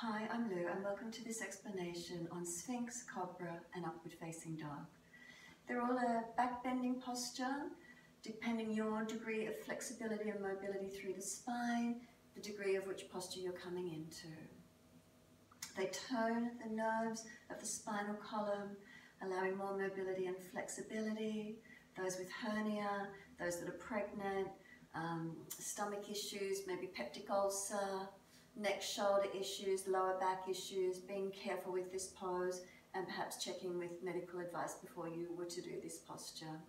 Hi, I'm Lou and welcome to this explanation on Sphinx, Cobra and Upward Facing Dog. They're all a back bending posture, depending your degree of flexibility and mobility through the spine, the degree of which posture you're coming into. They tone the nerves of the spinal column, allowing more mobility and flexibility. Those with hernia, those that are pregnant, um, stomach issues, maybe peptic ulcer, neck shoulder issues, lower back issues, being careful with this pose and perhaps checking with medical advice before you were to do this posture.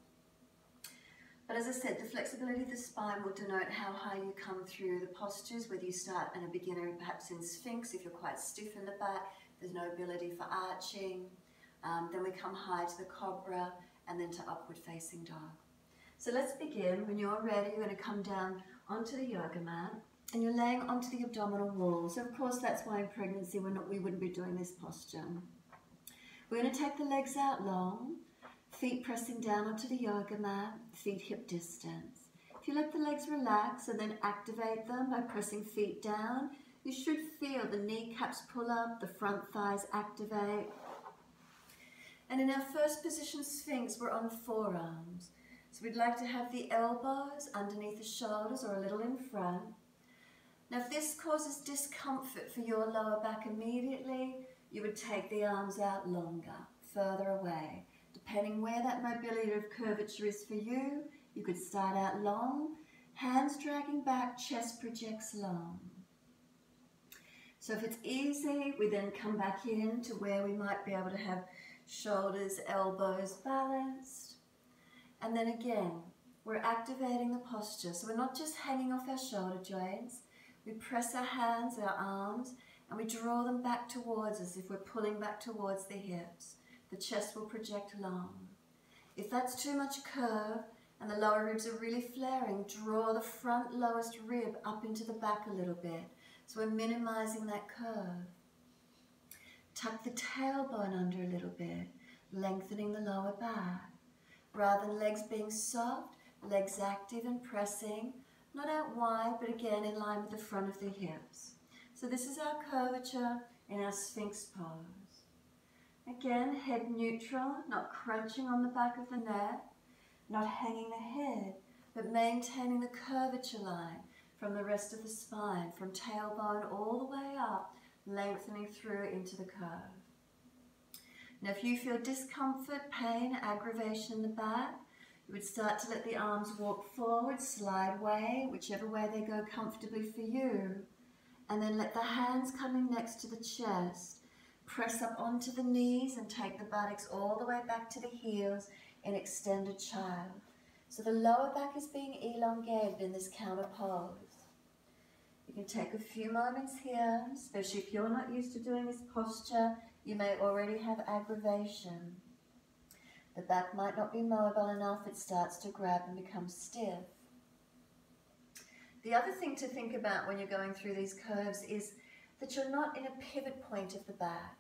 But as I said, the flexibility of the spine will denote how high you come through the postures, whether you start in a beginner perhaps in Sphinx, if you're quite stiff in the back, there's no ability for arching. Um, then we come high to the Cobra and then to upward facing dog. So let's begin. When you're ready, you're going to come down onto the yoga mat and you're laying onto the abdominal wall. So of course that's why in pregnancy we're not, we wouldn't be doing this posture. We're going to take the legs out long, feet pressing down onto the yoga mat, feet hip distance. If you let the legs relax and then activate them by pressing feet down, you should feel the kneecaps pull up, the front thighs activate. And in our first position Sphinx, we're on forearms. So we'd like to have the elbows underneath the shoulders or a little in front. Now if this causes discomfort for your lower back immediately, you would take the arms out longer, further away. Depending where that mobility of curvature is for you, you could start out long, hands dragging back, chest projects long. So if it's easy, we then come back in to where we might be able to have shoulders, elbows balanced. And then again, we're activating the posture. So we're not just hanging off our shoulder joints, we press our hands, our arms, and we draw them back towards us if we're pulling back towards the hips. The chest will project long. If that's too much curve and the lower ribs are really flaring, draw the front lowest rib up into the back a little bit. So we're minimizing that curve. Tuck the tailbone under a little bit, lengthening the lower back. Rather than legs being soft, legs active and pressing, not out wide, but again in line with the front of the hips. So this is our curvature in our Sphinx pose. Again, head neutral, not crunching on the back of the neck, not hanging the head, but maintaining the curvature line from the rest of the spine, from tailbone all the way up, lengthening through into the curve. Now if you feel discomfort, pain, aggravation in the back, you would start to let the arms walk forward, slide way, whichever way they go comfortably for you. And then let the hands coming next to the chest. Press up onto the knees and take the buttocks all the way back to the heels in extended child. So the lower back is being elongated in this counter pose. You can take a few moments here, especially if you're not used to doing this posture, you may already have aggravation. The back might not be mobile enough, it starts to grab and become stiff. The other thing to think about when you're going through these curves is that you're not in a pivot point of the back.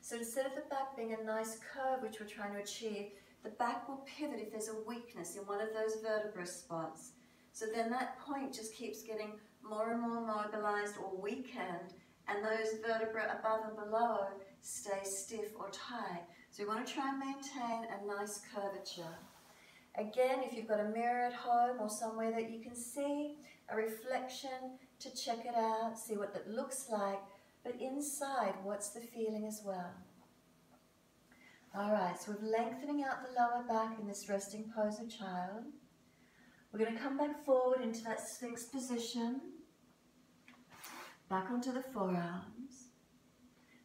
So instead of the back being a nice curve, which we're trying to achieve, the back will pivot if there's a weakness in one of those vertebra spots. So then that point just keeps getting more and more mobilized or weakened, and those vertebrae above and below stay stiff or tight. So you want to try and maintain a nice curvature. Again, if you've got a mirror at home or somewhere that you can see a reflection to check it out, see what it looks like, but inside, what's the feeling as well? All right, so we're lengthening out the lower back in this resting pose of child. We're going to come back forward into that Sphinx position, back onto the forearms.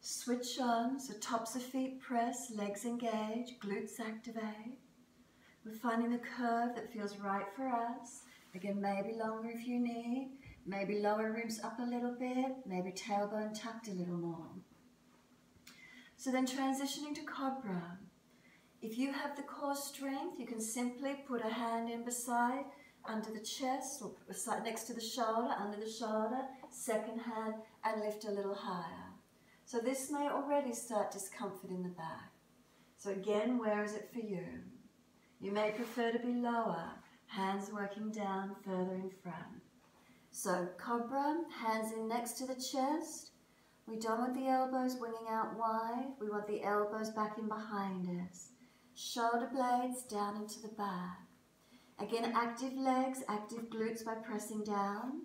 Switch on, so tops of feet press, legs engage, glutes activate. We're finding the curve that feels right for us. Again, maybe longer if you need. Maybe lower ribs up a little bit. Maybe tailbone tucked a little more. So then transitioning to Cobra. If you have the core strength, you can simply put a hand in beside, under the chest, or next to the shoulder, under the shoulder, second hand, and lift a little higher. So this may already start discomfort in the back. So again, where is it for you? You may prefer to be lower, hands working down further in front. So cobra, hands in next to the chest, We don't want the elbows winging out wide. We want the elbows back in behind us. Shoulder blades down into the back. Again, active legs, active glutes by pressing down.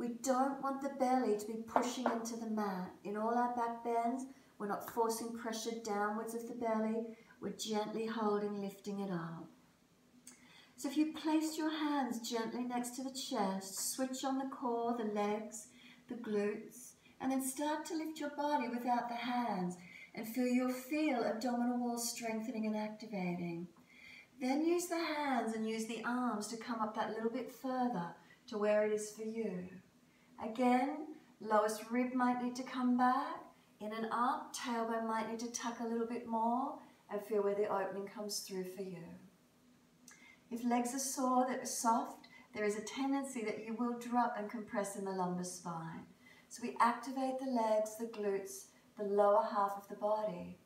We don't want the belly to be pushing into the mat. In all our back bends, we're not forcing pressure downwards of the belly. We're gently holding, lifting it up. So if you place your hands gently next to the chest, switch on the core, the legs, the glutes, and then start to lift your body without the hands and feel your feel abdominal walls strengthening and activating. Then use the hands and use the arms to come up that little bit further to where it is for you. Again, lowest rib might need to come back. In and up, tailbone might need to tuck a little bit more and feel where the opening comes through for you. If legs are sore, that are soft, there is a tendency that you will drop and compress in the lumbar spine. So we activate the legs, the glutes, the lower half of the body.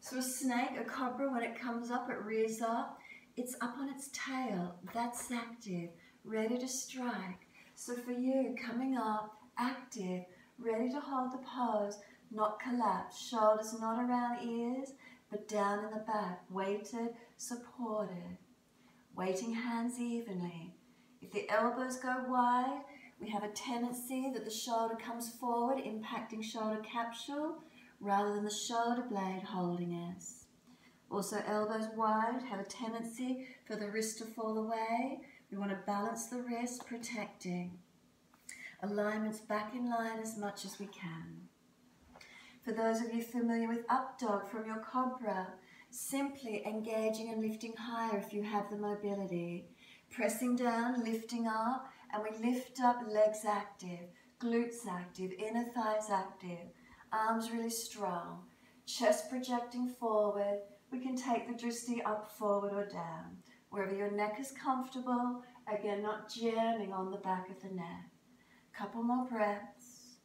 So a snake, a cobra, when it comes up, it rears up. It's up on its tail. That's active, ready to strike. So for you, coming up, active, ready to hold the pose, not collapse. Shoulders not around ears, but down in the back, weighted, supported. Weighting hands evenly. If the elbows go wide, we have a tendency that the shoulder comes forward, impacting shoulder capsule, rather than the shoulder blade holding us. Also, elbows wide have a tendency for the wrist to fall away. We want to balance the wrist, protecting. Alignments back in line as much as we can. For those of you familiar with up dog from your cobra, simply engaging and lifting higher if you have the mobility. Pressing down, lifting up, and we lift up, legs active, glutes active, inner thighs active, arms really strong, chest projecting forward. We can take the drishti up, forward or down. Wherever your neck is comfortable, again, not jamming on the back of the neck. Couple more breaths.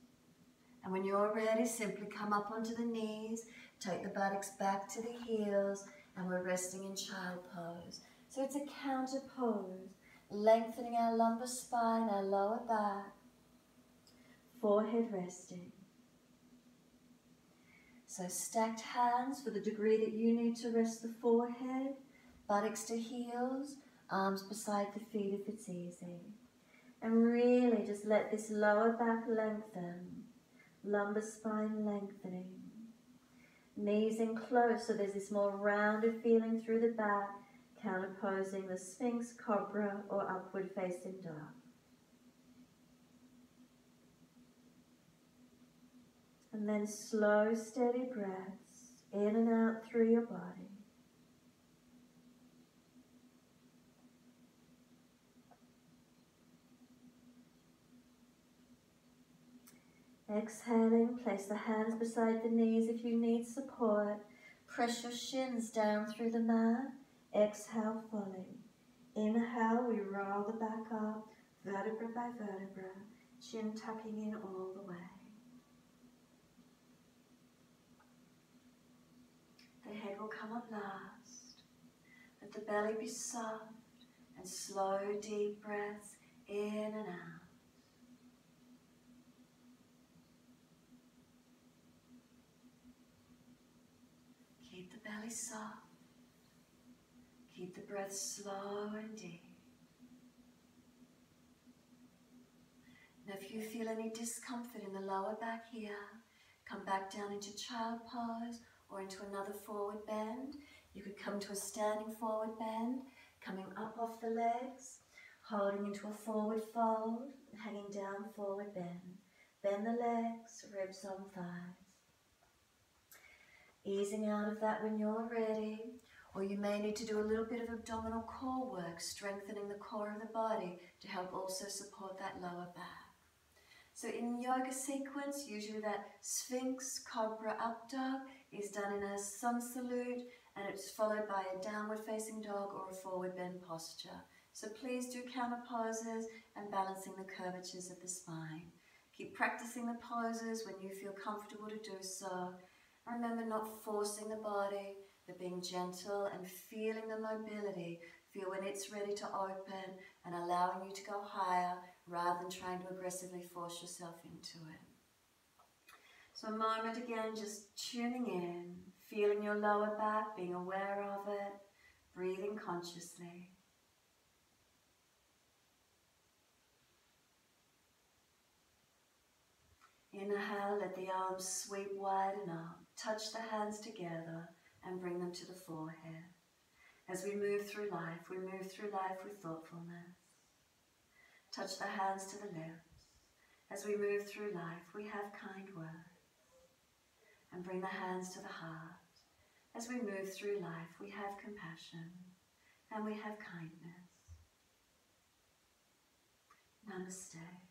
And when you're ready, simply come up onto the knees, take the buttocks back to the heels, and we're resting in child pose. So it's a counter pose, lengthening our lumbar spine, our lower back, forehead resting. So stacked hands for the degree that you need to rest the forehead, buttocks to heels, arms beside the feet if it's easy. And really just let this lower back lengthen, lumbar spine lengthening. Knees in close so there's this more rounded feeling through the back, counterposing the Sphinx, Cobra or upward facing dog. And then slow, steady breaths in and out through your body. Exhaling, place the hands beside the knees if you need support. Press your shins down through the mat. Exhale fully. Inhale, we roll the back up, vertebra by vertebra, chin tucking in all the way. The head will come up last. Let the belly be soft and slow, deep breaths in and out. Keep the belly soft. Keep the breath slow and deep. Now if you feel any discomfort in the lower back here, come back down into child pose or into another forward bend. You could come to a standing forward bend, coming up off the legs, holding into a forward fold, hanging down forward bend. Bend the legs, ribs on thighs. Easing out of that when you're ready, or you may need to do a little bit of abdominal core work, strengthening the core of the body to help also support that lower back. So in yoga sequence, usually that Sphinx, Cobra, Up Dog is done in a sun salute and it's followed by a downward facing dog or a forward bend posture. So please do counter poses and balancing the curvatures of the spine. Keep practicing the poses when you feel comfortable to do so. Remember not forcing the body, but being gentle and feeling the mobility. Feel when it's ready to open and allowing you to go higher rather than trying to aggressively force yourself into it. So a moment again, just tuning in, feeling your lower back, being aware of it, breathing consciously. Inhale, let the arms sweep wide and up. Touch the hands together and bring them to the forehead. As we move through life, we move through life with thoughtfulness. Touch the hands to the lips. As we move through life, we have kind words. And bring the hands to the heart. As we move through life, we have compassion and we have kindness. Namaste.